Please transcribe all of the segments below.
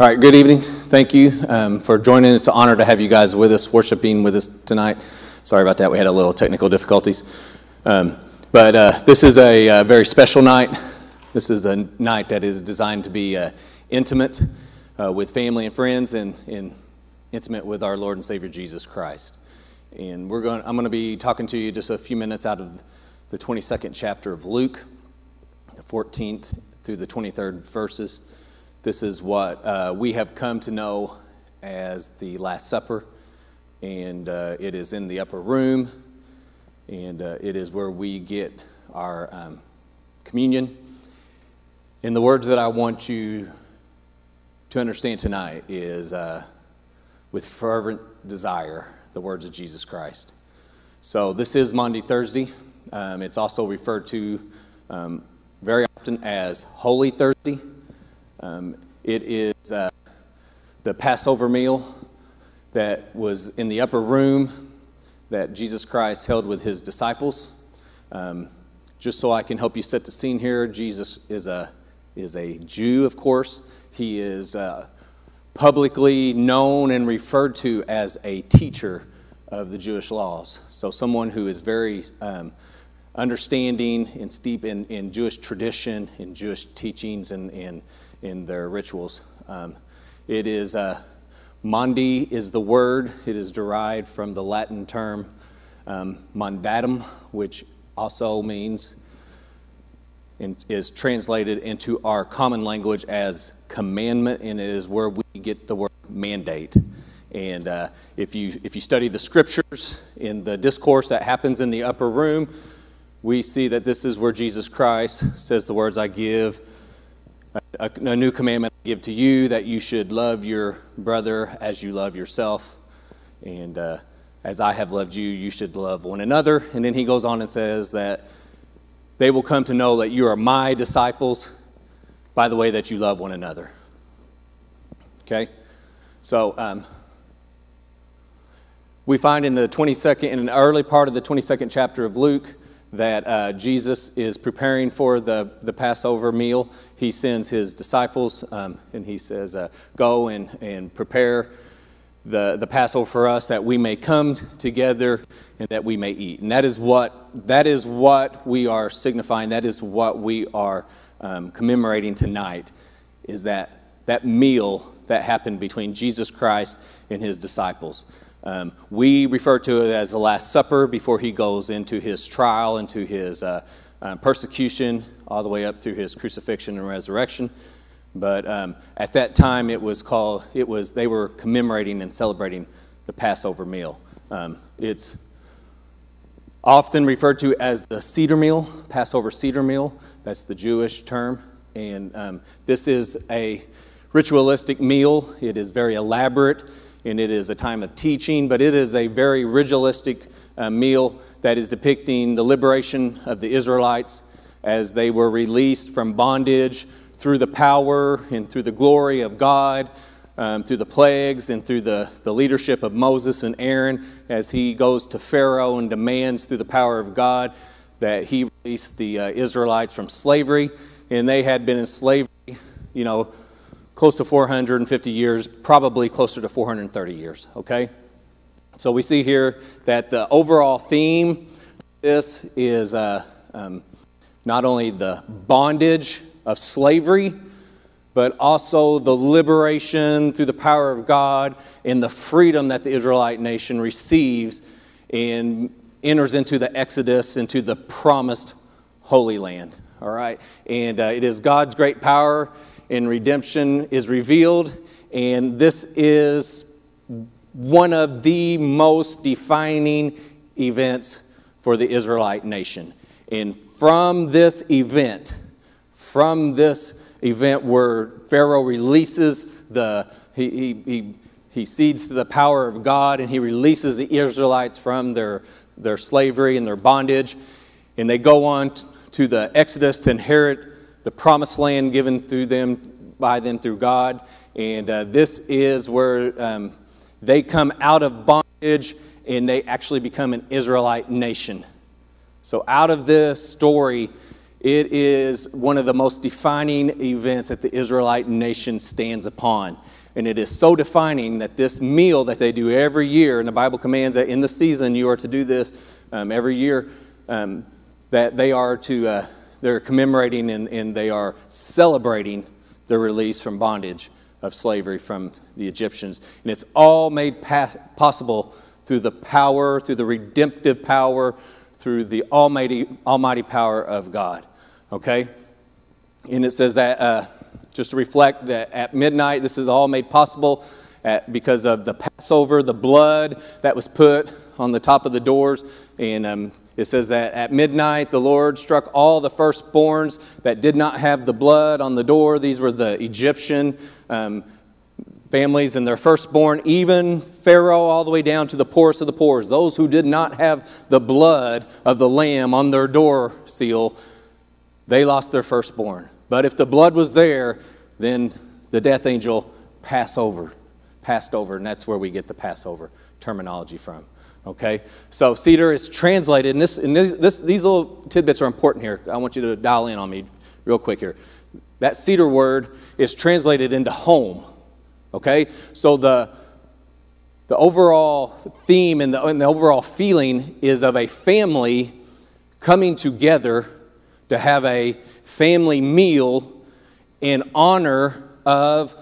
All right, good evening. Thank you um, for joining. It's an honor to have you guys with us, worshiping with us tonight. Sorry about that, we had a little technical difficulties. Um, but uh, this is a, uh, very special night. This is a night that is designed to be uh, intimate uh, with family and friends and, and intimate with our Lord and Savior Jesus Christ. And we're going, I'm going to be talking to you just a few minutes out of the 22nd chapter of Luke, the 14th through the 23rd verses. This is what uh, we have come to know as the Last Supper, and uh, it is in the upper room, and uh, it is where we get our um, communion. And the words that I want you to understand tonight is uh, with fervent desire, the words of Jesus Christ. So this is Maundy Thursday. Um, it's also referred to um, very often as Holy Thursday. Um, it is uh, the Passover meal that was in the upper room that Jesus Christ held with his disciples. Um, just so I can help you set the scene here, Jesus is a, is a Jew, of course. He is uh, publicly known and referred to as a teacher of the Jewish laws. So, someone who is very um, understanding and steep in, in Jewish tradition, in Jewish teachings, and, and in their rituals. Um, it is, uh, is the word. It is derived from the Latin term um, mandatum, which also means and is translated into our common language as commandment, and it is where we get the word mandate. And uh, if, you, if you study the scriptures in the discourse that happens in the upper room, we see that this is where Jesus Christ says the words, I give a, a, new commandment I give to you that you should love your brother as you love yourself. And uh, as I have loved you, you should love one another. And then he goes on and says that they will come to know that you are my disciples by the way that you love one another. Okay? So, um, we find in the 22nd, in an early part of the 22nd chapter of Luke, that uh, Jesus is preparing for the, the Passover meal. He sends his disciples um, and he says, uh, Go and, and prepare the, the Passover for us that we may come together and that we may eat. And that is what, that is what we are signifying, that is what we are um, commemorating tonight, is that, that meal that happened between Jesus Christ and his disciples. Um, we refer to it as the Last Supper before he goes into his trial, into his uh, uh, persecution, all the way up through his crucifixion and resurrection. But um, at that time, it was called, it was, they were commemorating and celebrating the Passover meal. Um, it's often referred to as the Seder meal, Passover Seder meal. That's the Jewish term. And um, this is a ritualistic meal, it is very elaborate and it is a time of teaching, but it is a very ritualistic uh, meal that is depicting the liberation of the Israelites as they were released from bondage through the power and through the glory of God, um, through the plagues and through the, the leadership of Moses and Aaron as he goes to Pharaoh and demands through the power of God that he release the uh, Israelites from slavery. And they had been in slavery, you know, close to 450 years, probably closer to 430 years, okay? So we see here that the overall theme this is uh, um, not only the bondage of slavery, but also the liberation through the power of God and the freedom that the Israelite nation receives and enters into the Exodus, into the promised Holy Land. All right? And uh, it is God's great power in redemption is revealed, and this is one of the most defining events for the Israelite nation. And from this event, from this event where Pharaoh releases the, he, he, he, he cedes to the power of God and he releases the Israelites from their, their slavery and their bondage, and they go on to the Exodus to inherit the promised land given through them by them through God. And uh, this is where um, they come out of bondage and they actually become an Israelite nation. So, out of this story it is one of the most defining events that the Israelite nation stands upon. And it is so defining that this meal that they do every year, and the Bible commands that in the season you are to do this um, every year, um, that they are to, uh, they're commemorating and, and they are celebrating the release from bondage of slavery from the Egyptians. And it's all made possible through the power, through the redemptive power, through the almighty, almighty power of God. Okay? And it says that, uh, just to reflect that at midnight, this is all made possible at, because of the Passover, the blood that was put on the top of the doors. And um, it says that at midnight, the Lord struck all the firstborns that did not have the blood on the door. These were the Egyptian um, families and their firstborn, even Pharaoh, all the way down to the poorest of the poor. Those who did not have the blood of the lamb on their door seal, they lost their firstborn. But if the blood was there, then the death angel passed over, passed over, and that's where we get the Passover terminology from. Okay, so Seder is translated, and, this, and this, this, these little tidbits are important here. I want you to dial in on me real quick here. That Seder word is translated into home. Okay? So the, the overall theme and the, and the overall feeling is of a family coming together to have a family meal in honor of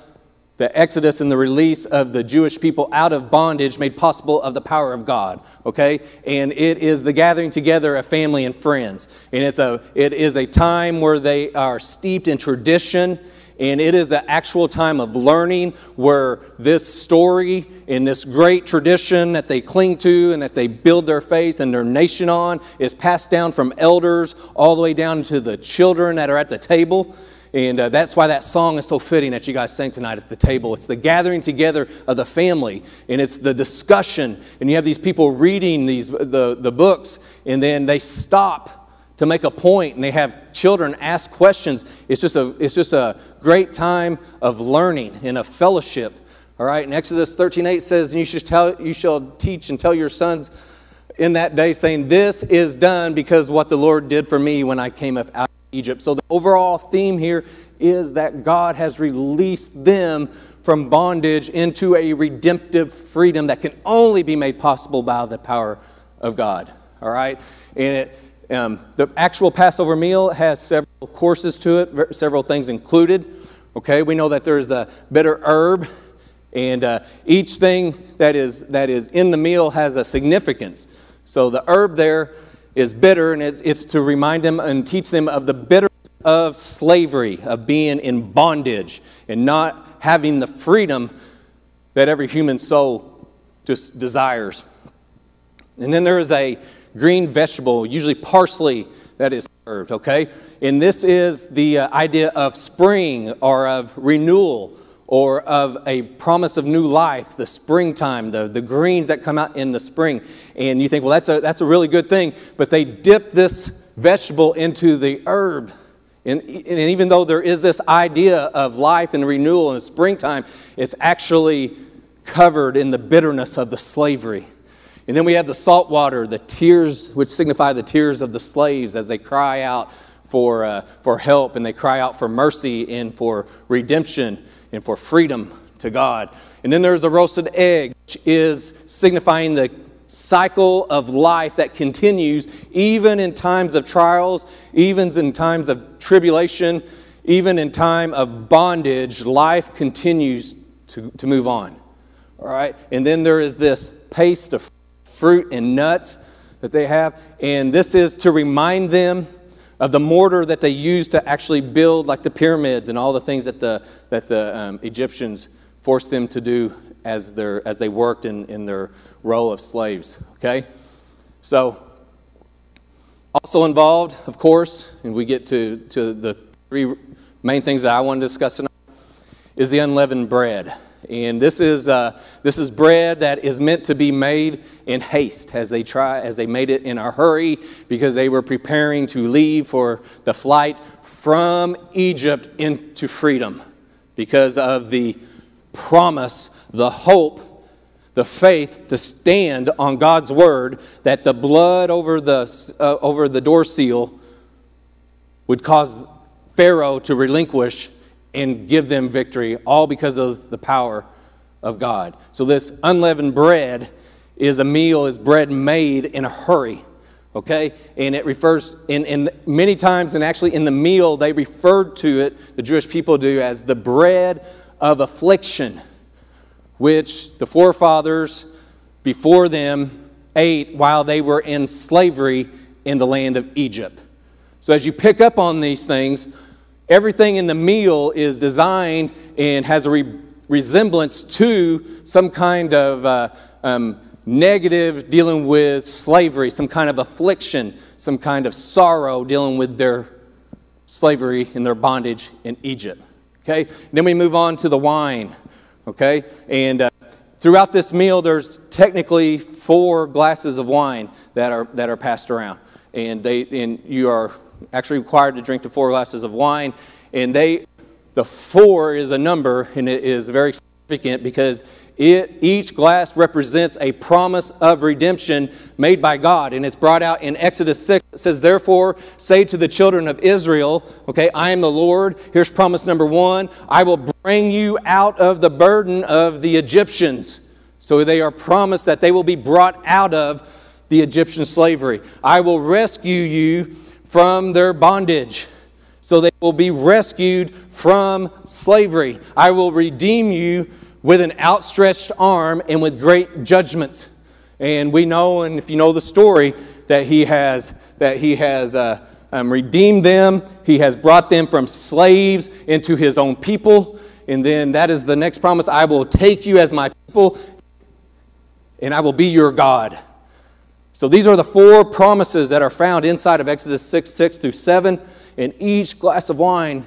the exodus and the release of the Jewish people out of bondage made possible of the power of God. Okay? And it is the gathering together of family and friends. And it's a, it is a time where they are steeped in tradition and it is an actual time of learning where this story and this great tradition that they cling to and that they build their faith and their nation on is passed down from elders all the way down to the children that are at the table. And uh, that's why that song is so fitting that you guys sang tonight at the table. It's the gathering together of the family, and it's the discussion. And you have these people reading these, the, the books, and then they stop to make a point and they have children ask questions. It's just a, it's just a great time of learning and of fellowship. All right, and Exodus 13 8 says, And you, should tell, you shall teach and tell your sons in that day, saying, This is done because what the Lord did for me when I came up out Egypt. So the overall theme here is that God has released them from bondage into a redemptive freedom that can only be made possible by the power of God. All right? And it um, the actual Passover meal has several courses to it, several things included. Okay, we know that there's a bitter herb, and uh, each thing that is, that is in the meal has a significance. So the herb there is bitter, and it's, it's to remind them and teach them of the bitter of slavery, of being in bondage, and not having the freedom that every human soul just desires. And then there is a green vegetable, usually parsley, that is served, okay? And this is the uh, idea of spring or of renewal or of a promise of new life, the springtime, the, the greens that come out in the spring. And you think, well, that's a, that's a really good thing. But they dip this vegetable into the herb. And, and even though there is this idea of life and renewal in the springtime, it's actually covered in the bitterness of the slavery. And then we have the salt water, the tears, which signify the tears of the slaves as they cry out for, uh, for help and they cry out for mercy and for redemption and for freedom to God. And then there's a roasted egg, which is signifying the cycle of life that continues even in times of trials, even in times of tribulation, even in time of bondage, life continues to, to move on. All right? And then there is this paste of fruit and nuts that they have. And this is to remind them of the mortar that they used to actually build, like the pyramids and all the things that the, that the um, Egyptians forced them to do as, their, as they worked in, in their role of slaves. Okay? So, also involved, of course, and we get to, to the three main things that I want to discuss tonight, is the unleavened bread. And this is, uh, this is bread that is meant to be made in haste as they try, as they made it in a hurry because they were preparing to leave for the flight from Egypt into freedom because of the promise, the hope, the faith to stand on God's word that the blood over the, uh, over the door seal would cause Pharaoh to relinquish and give them victory, all because of the power of God. So, this unleavened bread is a meal, is bread made in a hurry. Okay? And it refers, in, in many times, and actually in the meal, they referred to it, the Jewish people do, as the bread of affliction, which the forefathers before them ate while they were in slavery in the land of Egypt. So, as you pick up on these things, everything in the meal is designed and has a re- resemblance to some kind of uh, um, negative dealing with slavery, some kind of affliction, some kind of sorrow dealing with their slavery and their bondage in Egypt. Okay? Then we move on to the wine. Okay? And uh, throughout this meal, there's technically four glasses of wine that are, that are passed around. And, they, and you are actually required to drink the four glasses of wine. And they, the four is a number, and it is very significant because it, each glass represents a promise of redemption made by God, and it's brought out in Exodus 6. It says, Therefore, say to the children of Israel, okay, I am the Lord. Here's promise number one I will bring you out of the burden of the Egyptians. So they are promised that they will be brought out of the Egyptian slavery. I will rescue you from their bondage. So they will be rescued from slavery. I will redeem you with an outstretched arm and with great judgments. And we know, and if you know the story, that he has that he has uh, um, redeemed them. He has brought them from slaves into his own people. And then that is the next promise: I will take you as my people, and I will be your God. So these are the four promises that are found inside of Exodus 6 6 through 7. And each glass of wine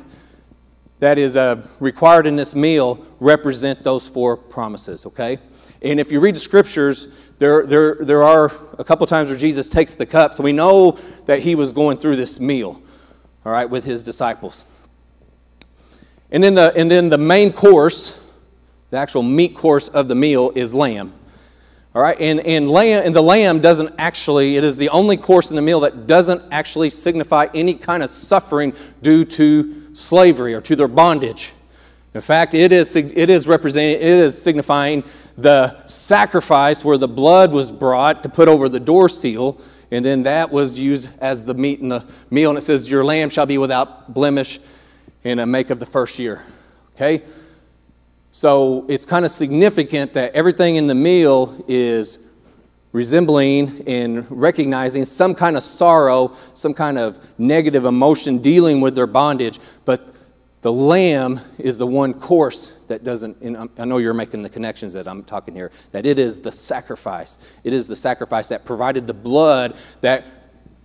that is uh, required in this meal represent those four promises, okay? And if you read the scriptures, there, there, there are a couple times where Jesus takes the cup, so we know that he was going through this meal, all right, with his disciples. And then the, and then the main course, the actual meat course of the meal, is lamb. All right, and, and, lamb, and the lamb doesn't actually, it is the only course in the meal that doesn't actually signify any kind of suffering due to slavery or to their bondage. In fact, it is, it is representing, it is signifying the sacrifice where the blood was brought to put over the door seal, and then that was used as the meat in the meal. And it says, Your lamb shall be without blemish in a make of the first year. Okay? So it's kind of significant that everything in the meal is resembling and recognizing some kind of sorrow, some kind of negative emotion dealing with their bondage. But the lamb is the one course that doesn't, I know you're making the connections that I'm talking here, that it is the sacrifice. It is the sacrifice that provided the blood that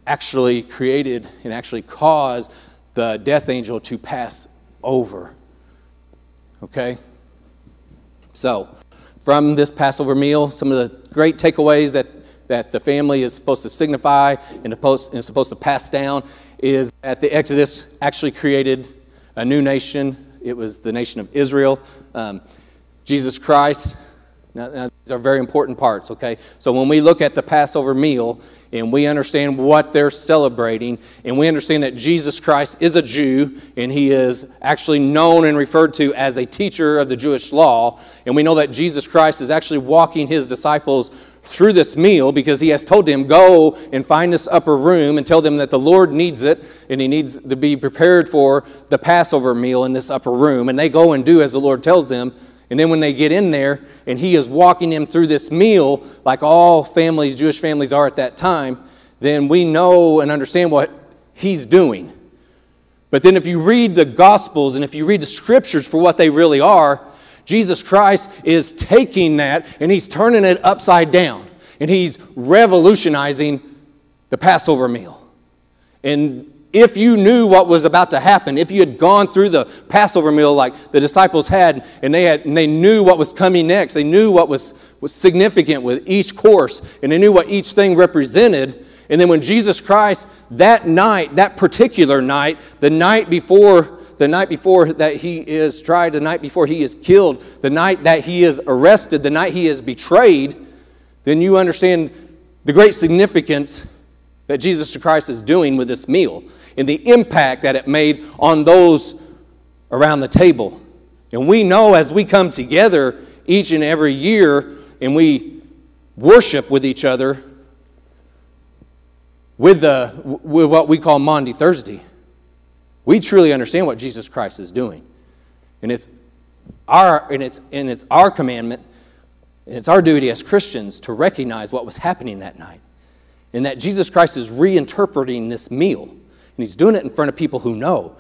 actually created and actually caused the death angel to pass over. Okay? So, from this Passover meal, some of the great takeaways that, that the family is supposed to signify and, supposed, and supposed to pass down is that the Exodus actually created a new nation. It was the nation of Israel. Um, Jesus Christ now, now, these are very important parts, okay? So when we look at the Passover meal and we understand what they're celebrating, and we understand that Jesus Christ is a Jew and he is actually known and referred to as a teacher of the Jewish law, and we know that Jesus Christ is actually walking his disciples through this meal because he has told them, Go and find this upper room and tell them that the Lord needs it and he needs to be prepared for the Passover meal in this upper room. And they go and do as the Lord tells them. And then when they get in there and he is walking them through this meal, like all families, Jewish families are at that time, then we know and understand what he's doing. But then if you read the Gospels and if you read the Scriptures for what they really are, Jesus Christ is taking that and he's turning it upside down and he's revolutionizing the Passover meal. And if you knew what was about to happen, if you had gone through the Passover meal like the disciples had, and they, had, and they knew what was coming next, they knew what was, was significant with each course, and they knew what each thing represented. And then when Jesus Christ, that night, that particular night, the night before the night before that he is tried, the night before he is killed, the night that he is arrested, the night he is betrayed, then you understand the great significance that Jesus Christ is doing with this meal. And the impact that it made on those around the table. And we know as we come together each and every year and we worship with each other with, the, with what we call Maundy Thursday, we truly understand what Jesus Christ is doing. And it's our, and it's, and it's our commandment, and it's our duty as Christians to recognize what was happening that night. And that Jesus Christ is reinterpreting this meal. And he's doing it in front of people who know.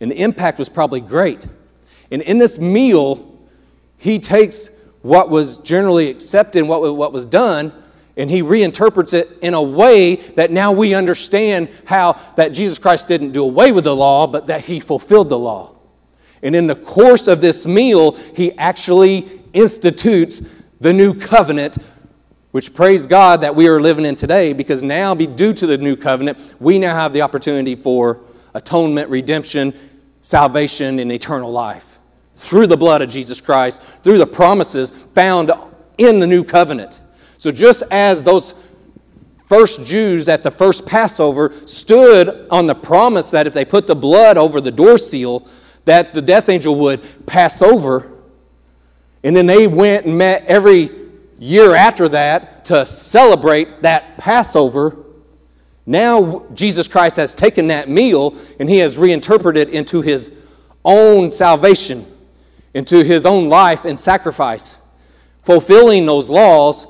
And the impact was probably great. And in this meal, he takes what was generally accepted, what, what was done, and he reinterprets it in a way that now we understand how that Jesus Christ didn't do away with the law, but that he fulfilled the law. And in the course of this meal, he actually institutes the new covenant, which praise God that we are living in today, because now, be due to the new covenant, we now have the opportunity for atonement, redemption, salvation, and eternal life through the blood of Jesus Christ, through the promises found in the new covenant. So just as those first Jews at the first Passover stood on the promise that if they put the blood over the door seal, that the death angel would pass over, and then they went and met every year after that to celebrate that Passover. Now, Jesus Christ has taken that meal and he has reinterpreted it into his own salvation, into his own life and sacrifice, fulfilling those laws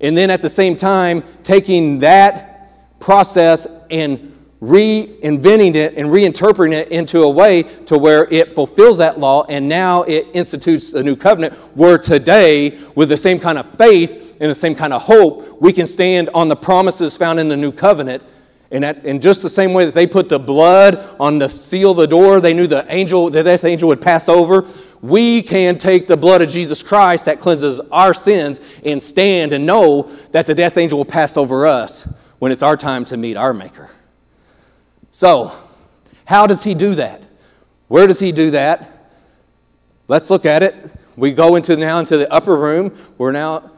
and then at the same time taking that process and reinventing it and reinterpreting it into a way to where it fulfills that law and now it institutes a new covenant where today with the same kind of faith and the same kind of hope we can stand on the promises found in the new covenant and that, in just the same way that they put the blood on the seal of the door they knew the angel the death angel would pass over we can take the blood of Jesus Christ that cleanses our sins and stand and know that the death angel will pass over us when it's our time to meet our Maker. So, how does he do that? Where does he do that? Let's look at it. We go into now into the upper room. We're now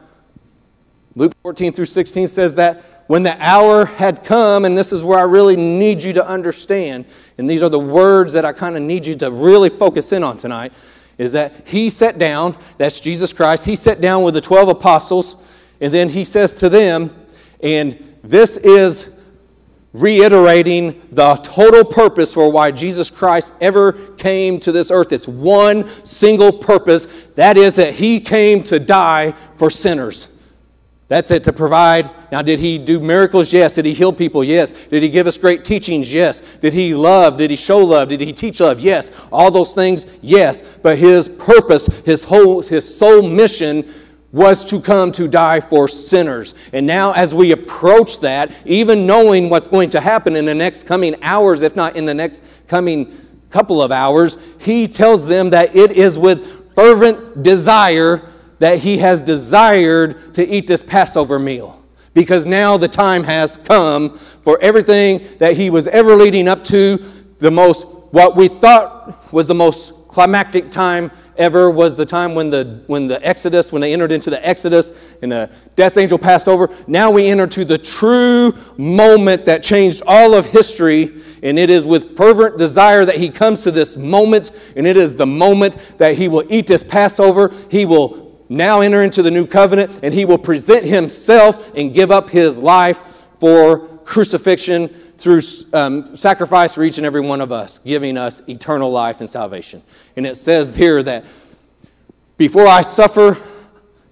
Luke 14 through 16 says that when the hour had come, and this is where I really need you to understand, and these are the words that I kind of need you to really focus in on tonight is that he sat down, that's Jesus Christ, he sat down with the 12 apostles, and then he says to them, and this is reiterating the total purpose for why Jesus Christ ever came to this earth. It's one single purpose that is, that he came to die for sinners. That's it, to provide. Now, did he do miracles? Yes. Did he heal people? Yes. Did he give us great teachings? Yes. Did he love? Did he show love? Did he teach love? Yes. All those things? Yes. But his purpose, his whole, his sole mission was to come to die for sinners. And now, as we approach that, even knowing what's going to happen in the next coming hours, if not in the next coming couple of hours, he tells them that it is with fervent desire that he has desired to eat this Passover meal. Because now the time has come for everything that he was ever leading up to, the most, what we thought was the most climactic time ever was the time when the, when the Exodus, when they entered into the Exodus and the death angel passed over. Now we enter to the true moment that changed all of history. And it is with fervent desire that he comes to this moment. And it is the moment that he will eat this Passover. He will now enter into the new covenant, and he will present himself and give up his life for crucifixion through um, sacrifice for each and every one of us, giving us eternal life and salvation. And it says here that before I suffer,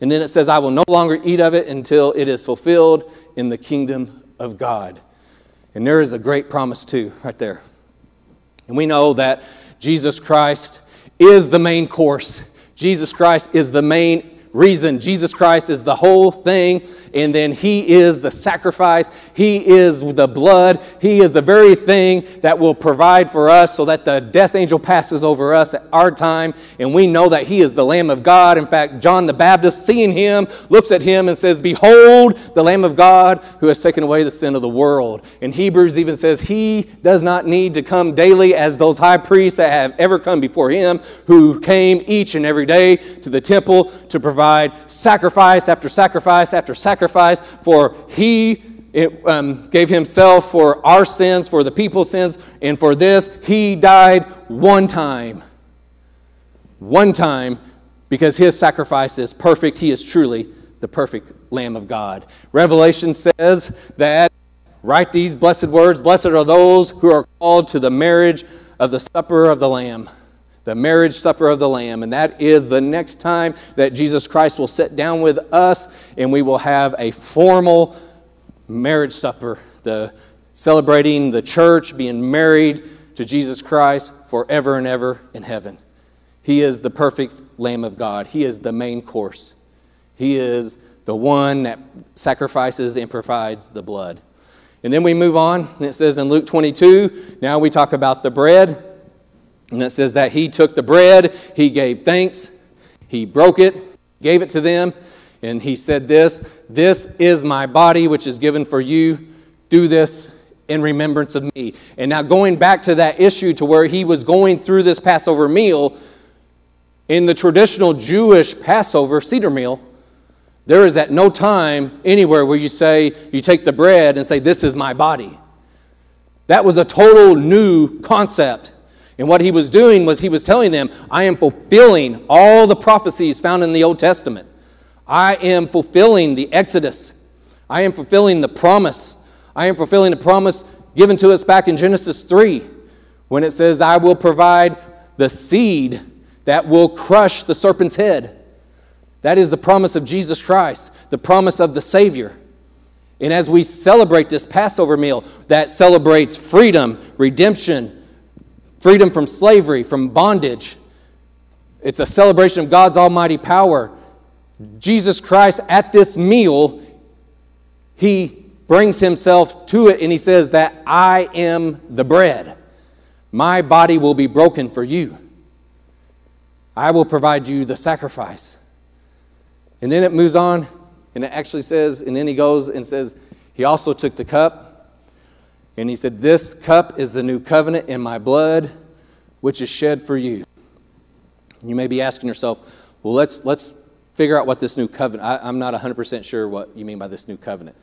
and then it says, I will no longer eat of it until it is fulfilled in the kingdom of God. And there is a great promise, too, right there. And we know that Jesus Christ is the main course Jesus Christ is the main reason. Jesus Christ is the whole thing, and then He is the sacrifice. He is the blood. He is the very thing that will provide for us so that the death angel passes over us at our time, and we know that He is the Lamb of God. In fact, John the Baptist, seeing Him, looks at Him and says, Behold, the Lamb of God who has taken away the sin of the world. And Hebrews even says, He does not need to come daily as those high priests that have ever come before Him, who came each and every day to the temple to provide provide sacrifice after sacrifice after sacrifice, for he it, um, gave himself for our sins, for the people's sins, and for this, he died one time. One time, because his sacrifice is perfect. He is truly the perfect Lamb of God. Revelation says that, write these blessed words Blessed are those who are called to the marriage of the supper of the Lamb the marriage supper of the Lamb. And that is the next time that Jesus Christ will sit down with us and we will have a formal marriage supper, the celebrating the church being married to Jesus Christ forever and ever in heaven. He is the perfect Lamb of God. He is the main course. He is the one that sacrifices and provides the blood. And then we move on, and it says in Luke 22, now we talk about the bread. And it says that he took the bread, he gave thanks, he broke it, gave it to them, and he said this This is my body, which is given for you. Do this in remembrance of me. And now, going back to that issue to where he was going through this Passover meal, in the traditional Jewish Passover Seder meal, there is at no time anywhere where you say, you take the bread and say, This is my body. That was a total new concept. And what he was doing was he was telling them, I am fulfilling all the prophecies found in the Old Testament. I am fulfilling the Exodus. I am fulfilling the promise. I am fulfilling the promise given to us back in Genesis 3 when it says, I will provide the seed that will crush the serpent's head. That is the promise of Jesus Christ, the promise of the Savior. And as we celebrate this Passover meal that celebrates freedom, redemption, freedom from slavery, from bondage, it's a celebration of God's almighty power. Jesus Christ, at this meal, he brings himself to it and he says that I am the bread. My body will be broken for you. I will provide you the sacrifice. And then it moves on, and it actually says, and then he goes and says, He also took the cup, and he said, This cup is the new covenant in my blood, which is shed for you. You may be asking yourself, Well, let's, let's figure out what this new covenant, I, I'm not 100% sure what you mean by this new covenant.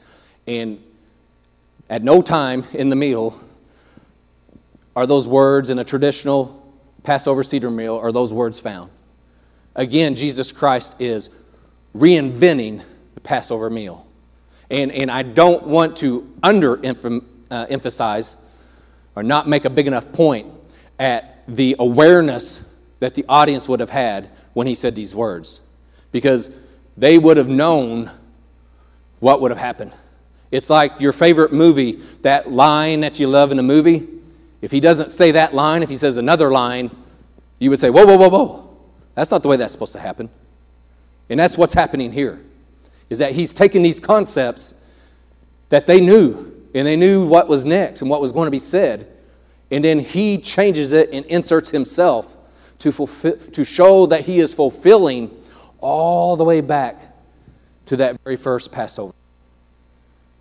And at no time in the meal are those words in a traditional Passover Seder meal are those words found. Again, Jesus Christ is reinventing the Passover meal. And, and I don't want to under uh, emphasize or not make a big enough point at the awareness that the audience would have had when he said these words because they would have known what would have happened. It's like your favorite movie, that line that you love in a movie, if he doesn't say that line, if he says another line, you would say, Whoa, whoa, whoa, whoa. That's not the way that's supposed to happen. And that's what's happening here, is that he's taking these concepts that they knew, and they knew what was next and what was going to be said, and then he changes it and inserts himself to, fulfill, to show that he is fulfilling all the way back to that very first Passover.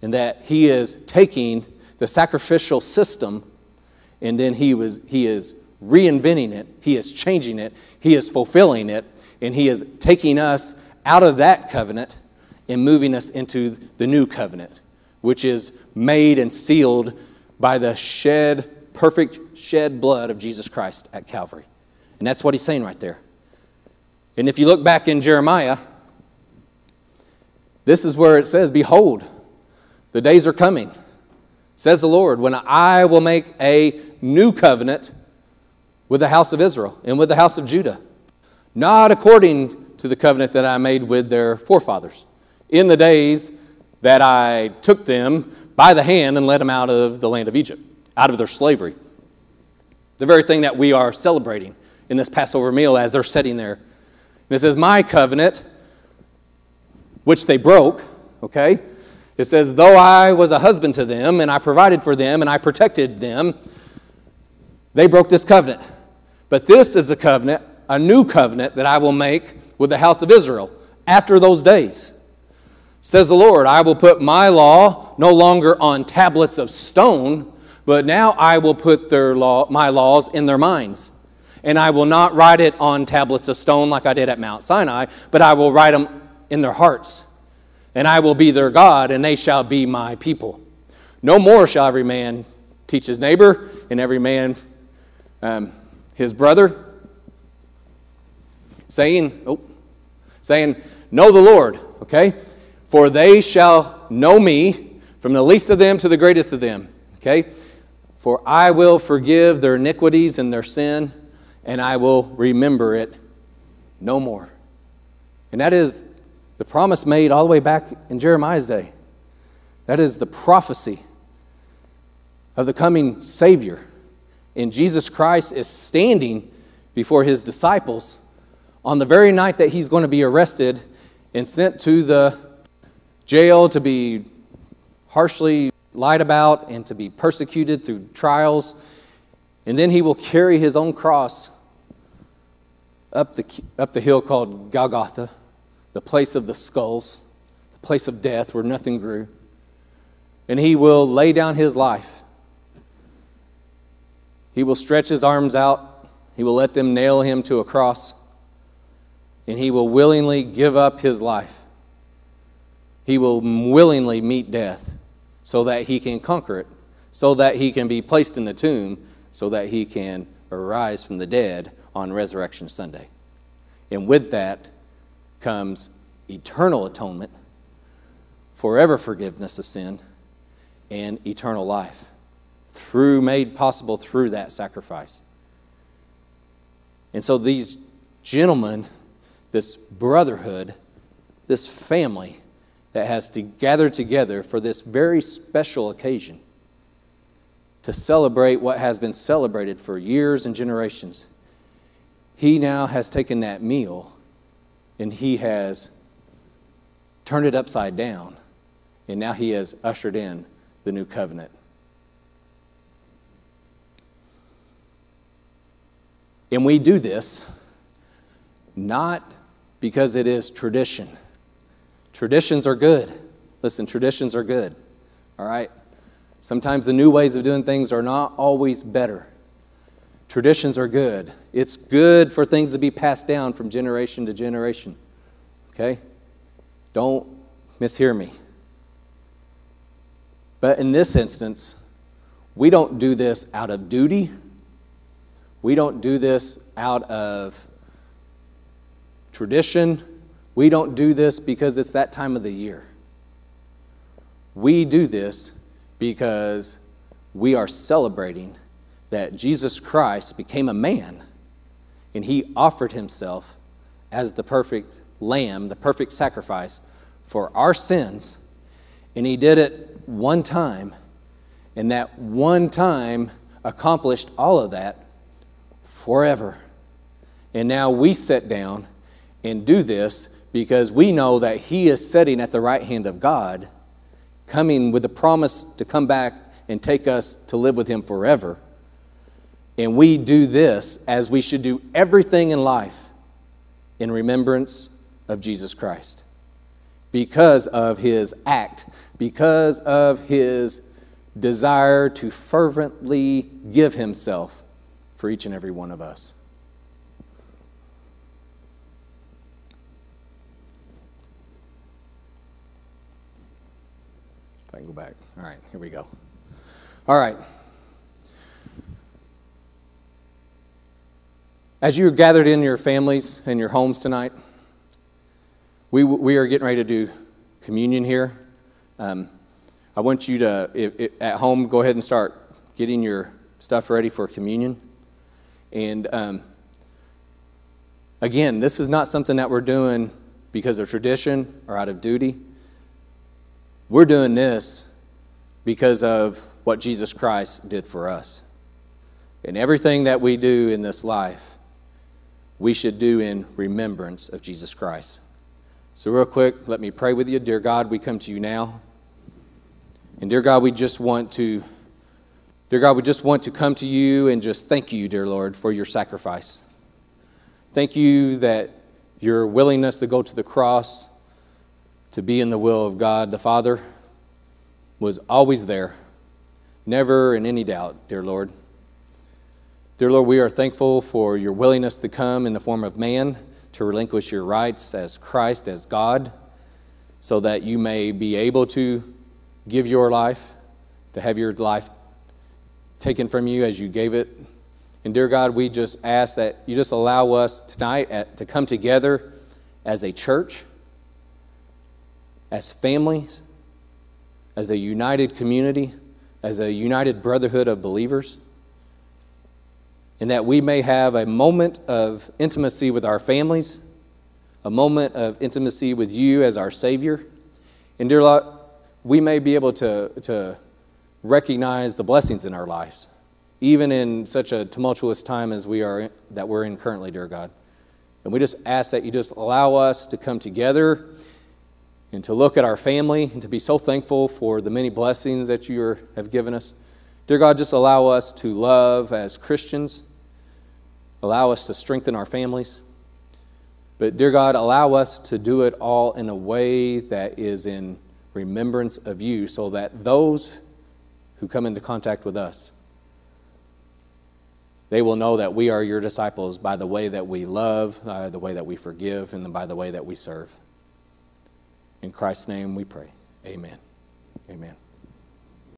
And that he is taking the sacrificial system and then he, was, he is reinventing it, he is changing it, he is fulfilling it, and he is taking us out of that covenant and moving us into the new covenant, which is made and sealed by the shed, perfect shed blood of Jesus Christ at Calvary. And that's what he's saying right there. And if you look back in Jeremiah, this is where it says, Behold, the days are coming, says the Lord, when I will make a new covenant with the house of Israel and with the house of Judah, not according to the covenant that I made with their forefathers in the days that I took them by the hand and led them out of the land of Egypt, out of their slavery. The very thing that we are celebrating in this Passover meal as they're sitting there. And it says, My covenant, which they broke, okay? It says, Though I was a husband to them, and I provided for them, and I protected them, they broke this covenant. But this is a covenant, a new covenant that I will make with the house of Israel after those days. Says the Lord, I will put my law no longer on tablets of stone, but now I will put their law, my laws in their minds. And I will not write it on tablets of stone like I did at Mount Sinai, but I will write them in their hearts. and I will be their God, and they shall be my people. No more shall every man teach his neighbor, and every man um, his brother, saying, oh, saying, Know the Lord, okay? For they shall know me from the least of them to the greatest of them, okay? For I will forgive their iniquities and their sin, and I will remember it no more. And that is the promise made all the way back in Jeremiah's day. That is the prophecy of the coming Savior. And Jesus Christ is standing before his disciples on the very night that he's going to be arrested and sent to the jail to be harshly lied about and to be persecuted through trials. And then he will carry his own cross up the, up the hill called Golgotha, the place of the skulls, the place of death where nothing grew. And he will lay down his life. He will stretch his arms out. He will let them nail him to a cross. And he will willingly give up his life. He will willingly meet death so that he can conquer it, so that he can be placed in the tomb, so that he can arise from the dead on Resurrection Sunday. And with that comes eternal atonement, forever forgiveness of sin, and eternal life through made possible through that sacrifice. And so these gentlemen, this brotherhood, this family that has to gather together for this very special occasion to celebrate what has been celebrated for years and generations he now has taken that meal and he has turned it upside down, and now he has ushered in the new covenant. And we do this not because it is tradition. Traditions are good. Listen, traditions are good. All right? Sometimes the new ways of doing things are not always better. Traditions are good. It's good for things to be passed down from generation to generation. Okay? Don't mishear me. But in this instance, we don't do this out of duty. We don't do this out of tradition. We don't do this because it's that time of the year. We do this because we are celebrating that Jesus Christ became a man and he offered himself as the perfect lamb, the perfect sacrifice for our sins. And he did it one time, and that one time accomplished all of that forever. And now we sit down and do this because we know that he is sitting at the right hand of God, coming with the promise to come back and take us to live with him forever. And we do this as we should do everything in life in remembrance of Jesus Christ. Because of his act, because of his desire to fervently give himself for each and every one of us. I can go back. All right, here we go. All right. As you're gathered in your families and your homes tonight, we, we are getting ready to do communion here. Um, I want you to, if, if, at home, go ahead and start getting your stuff ready for communion. And um, again, this is not something that we're doing because of tradition or out of duty. We're doing this because of what Jesus Christ did for us. And everything that we do in this life we should do in remembrance of Jesus Christ. So, real quick, let me pray with you. Dear God, we come to you now. And, dear God, we just want to. Dear God, we just want to come to you and just thank you, dear Lord, for your sacrifice. Thank you that your willingness to go to the cross, to be in the will of God the Father, was always there, never in any doubt, dear Lord. Dear Lord, we are thankful for your willingness to come in the form of man, to relinquish your rights as Christ, as God, so that you may be able to give your life, to have your life taken from you as you gave it. And dear God, we just ask that you just allow us tonight at, to come together as a church, as families, as a united community, as a united brotherhood of believers, and that we may have a moment of intimacy with our families, a moment of intimacy with you as our Savior. And dear Lord, we may be able to, to recognize the blessings in our lives, even in such a tumultuous time as we are that we're in currently, dear God. And we just ask that you just allow us to come together and to look at our family and to be so thankful for the many blessings that you are, have given us. Dear God, just allow us to love as Christians. Allow us to strengthen our families. But, dear God, allow us to do it all in a way that is in remembrance of you so that those who come into contact with us, they will know that we are your disciples by the way that we love, by the way that we forgive, and by the way that we serve. In Christ's name we pray. Amen. Amen.